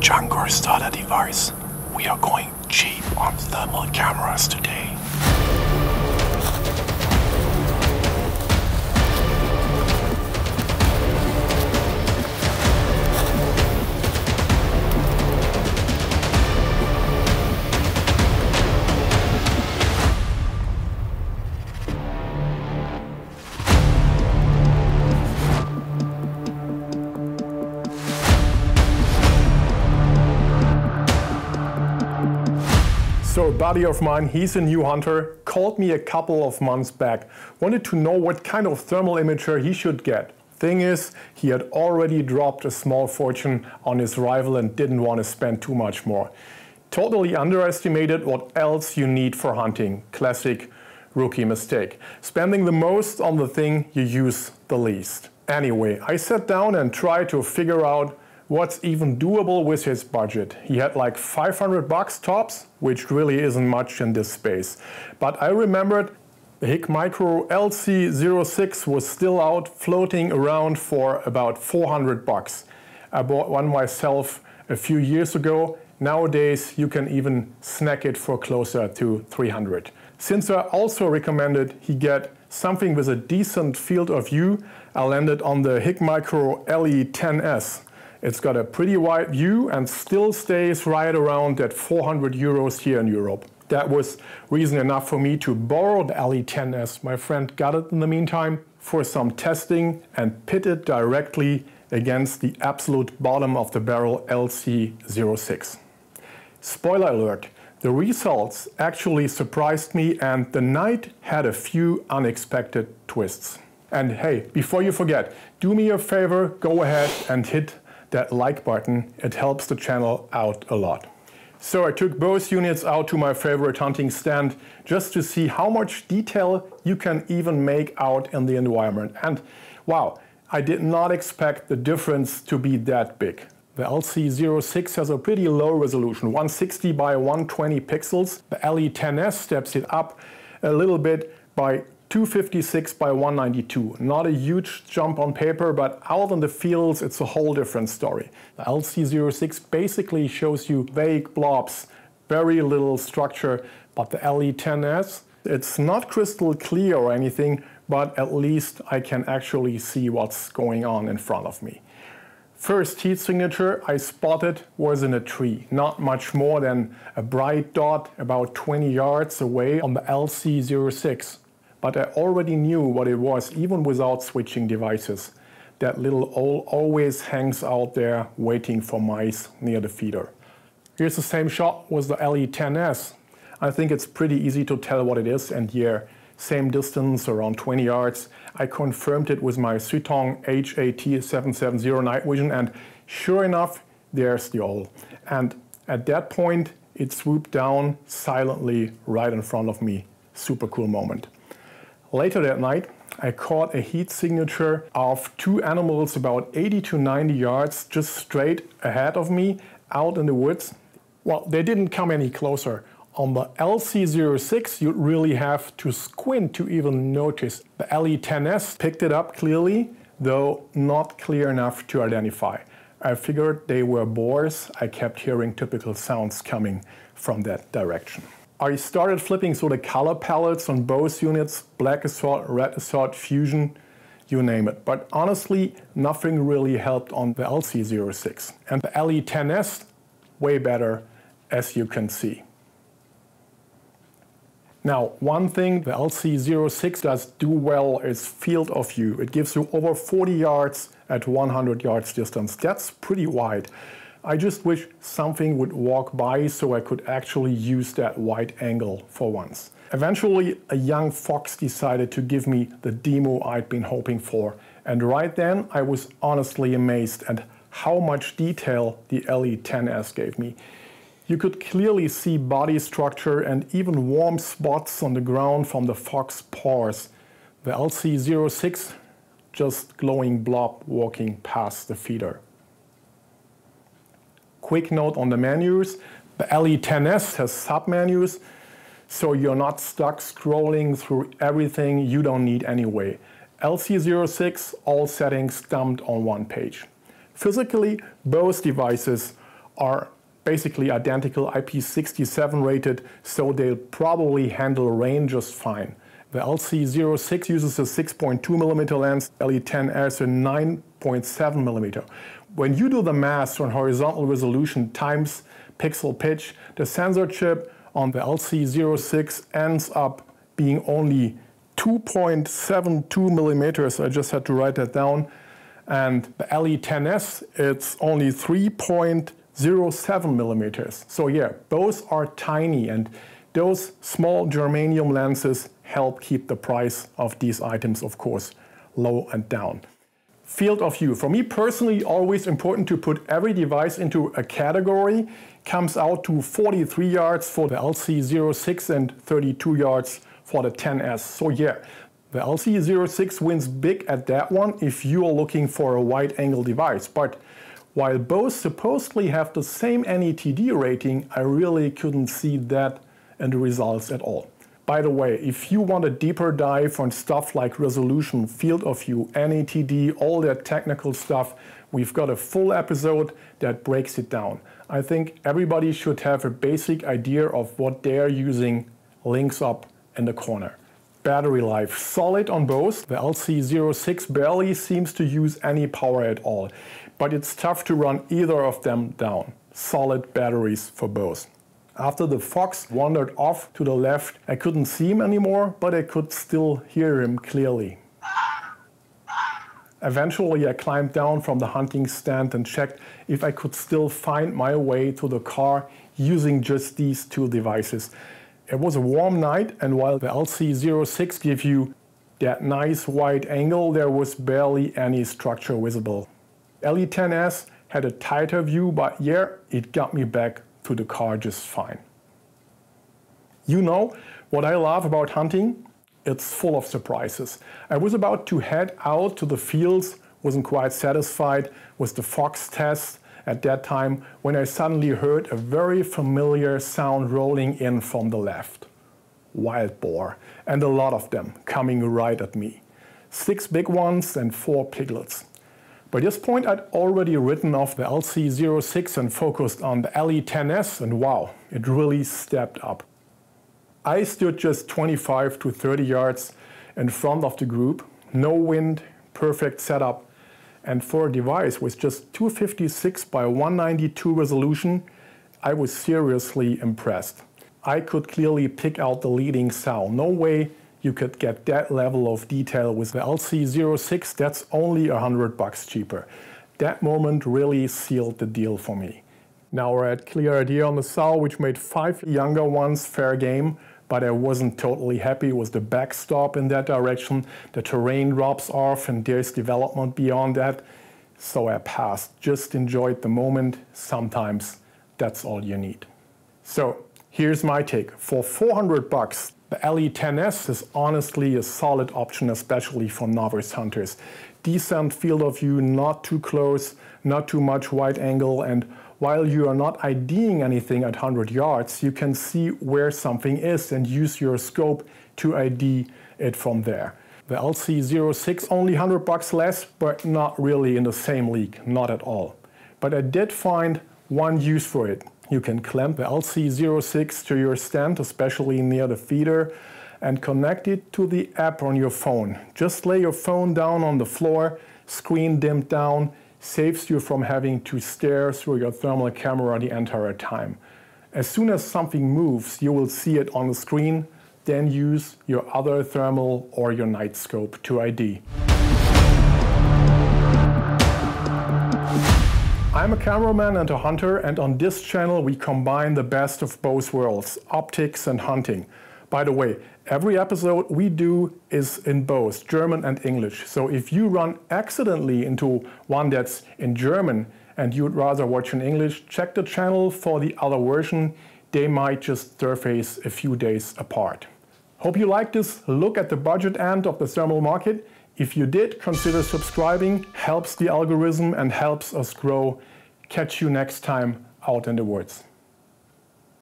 Junker starter device. We are going cheap on thermal cameras today. Buddy of mine, he's a new hunter, called me a couple of months back, wanted to know what kind of thermal imager he should get. Thing is, he had already dropped a small fortune on his rival and didn't want to spend too much more. Totally underestimated what else you need for hunting. Classic rookie mistake. Spending the most on the thing you use the least. Anyway, I sat down and tried to figure out what's even doable with his budget. He had like 500 bucks tops, which really isn't much in this space. But I remembered the Hikmicro LC06 was still out floating around for about 400 bucks. I bought one myself a few years ago. Nowadays, you can even snack it for closer to 300. Since I also recommended he get something with a decent field of view, I landed on the Hikmicro LE10S. It's got a pretty wide view and still stays right around that 400 euros here in Europe. That was reason enough for me to borrow the LE10S. My friend got it in the meantime for some testing and pit it directly against the absolute bottom of the barrel LC06. Spoiler alert, the results actually surprised me and the night had a few unexpected twists. And hey, before you forget, do me a favor, go ahead and hit that like button. It helps the channel out a lot. So I took both units out to my favorite hunting stand just to see how much detail you can even make out in the environment. And wow, I did not expect the difference to be that big. The LC06 has a pretty low resolution, 160 by 120 pixels. The LE10S steps it up a little bit by 256 by 192. Not a huge jump on paper, but out in the fields, it's a whole different story. The LC06 basically shows you vague blobs, very little structure, but the LE10S, it's not crystal clear or anything, but at least I can actually see what's going on in front of me. First heat signature I spotted was in a tree, not much more than a bright dot about 20 yards away on the LC06 but I already knew what it was even without switching devices. That little owl always hangs out there waiting for mice near the feeder. Here's the same shot with the LE10S. I think it's pretty easy to tell what it is and yeah, same distance, around 20 yards. I confirmed it with my Sytong HAT770 night vision and sure enough, there's the owl. And at that point, it swooped down silently right in front of me. Super cool moment. Later that night, I caught a heat signature of two animals about 80 to 90 yards just straight ahead of me out in the woods. Well, they didn't come any closer. On the LC06, you really have to squint to even notice. The LE10S picked it up clearly, though not clear enough to identify. I figured they were boars. I kept hearing typical sounds coming from that direction. I started flipping through the color palettes on both units, Black Assault, Red Assault, Fusion, you name it. But honestly, nothing really helped on the LC06. And the LE10S, way better, as you can see. Now, one thing the LC06 does do well is field of view. It gives you over 40 yards at 100 yards distance. That's pretty wide. I just wish something would walk by so I could actually use that wide angle for once. Eventually, a young fox decided to give me the demo I'd been hoping for. And right then, I was honestly amazed at how much detail the LE10S gave me. You could clearly see body structure and even warm spots on the ground from the fox paws. The LC06 just glowing blob walking past the feeder quick note on the menus. The LE10S has sub-menus, so you're not stuck scrolling through everything you don't need anyway. LC06, all settings dumped on one page. Physically, both devices are basically identical IP67 rated, so they'll probably handle rain just fine. The LC06 uses a 6.2mm lens, LE10S a 9.7mm. When you do the math on horizontal resolution times pixel pitch, the sensor chip on the LC06 ends up being only 2.72 millimeters. I just had to write that down. And the LE10S, it's only 3.07 millimeters. So yeah, both are tiny and those small germanium lenses help keep the price of these items, of course, low and down. Field of view. For me personally, always important to put every device into a category. Comes out to 43 yards for the LC06 and 32 yards for the 10S. So yeah, the LC06 wins big at that one if you are looking for a wide angle device. But while both supposedly have the same NETD rating, I really couldn't see that in the results at all. By the way, if you want a deeper dive on stuff like resolution, field of view, NETD, all that technical stuff, we've got a full episode that breaks it down. I think everybody should have a basic idea of what they're using links up in the corner. Battery life, solid on both. The LC06 barely seems to use any power at all, but it's tough to run either of them down. Solid batteries for both. After the fox wandered off to the left, I couldn't see him anymore, but I could still hear him clearly. Eventually, I climbed down from the hunting stand and checked if I could still find my way to the car using just these two devices. It was a warm night, and while the LC06 gives you that nice wide angle, there was barely any structure visible. LE10S had a tighter view, but yeah, it got me back to the car just fine. You know what I love about hunting? It's full of surprises. I was about to head out to the fields, wasn't quite satisfied with the fox test at that time when I suddenly heard a very familiar sound rolling in from the left. Wild boar, and a lot of them coming right at me. Six big ones and four piglets. By this point, I'd already written off the LC06 and focused on the LE10S, and wow, it really stepped up. I stood just 25 to 30 yards in front of the group, no wind, perfect setup, and for a device with just 256 by 192 resolution, I was seriously impressed. I could clearly pick out the leading sound. No way you could get that level of detail with the LC06, that's only 100 bucks cheaper. That moment really sealed the deal for me. Now we're at Clear Idea on the sow, which made five younger ones fair game, but I wasn't totally happy with the backstop in that direction. The terrain drops off and there's development beyond that. So I passed, just enjoyed the moment. Sometimes that's all you need. So here's my take. For 400 bucks, the LE10S is honestly a solid option, especially for novice hunters. Decent field of view, not too close, not too much wide angle, and while you are not IDing anything at 100 yards, you can see where something is and use your scope to ID it from there. The LC06 only 100 bucks less, but not really in the same league, not at all. But I did find one use for it. You can clamp the LC06 to your stand, especially near the feeder, and connect it to the app on your phone. Just lay your phone down on the floor, screen dimmed down, saves you from having to stare through your thermal camera the entire time. As soon as something moves, you will see it on the screen, then use your other thermal or your night scope to ID. I'm a cameraman and a hunter and on this channel we combine the best of both worlds, optics and hunting. By the way, every episode we do is in both German and English. So if you run accidentally into one that's in German and you'd rather watch in English, check the channel for the other version. They might just surface a few days apart. Hope you liked this look at the budget end of the thermal market. If you did, consider subscribing, helps the algorithm and helps us grow. Catch you next time out in the woods.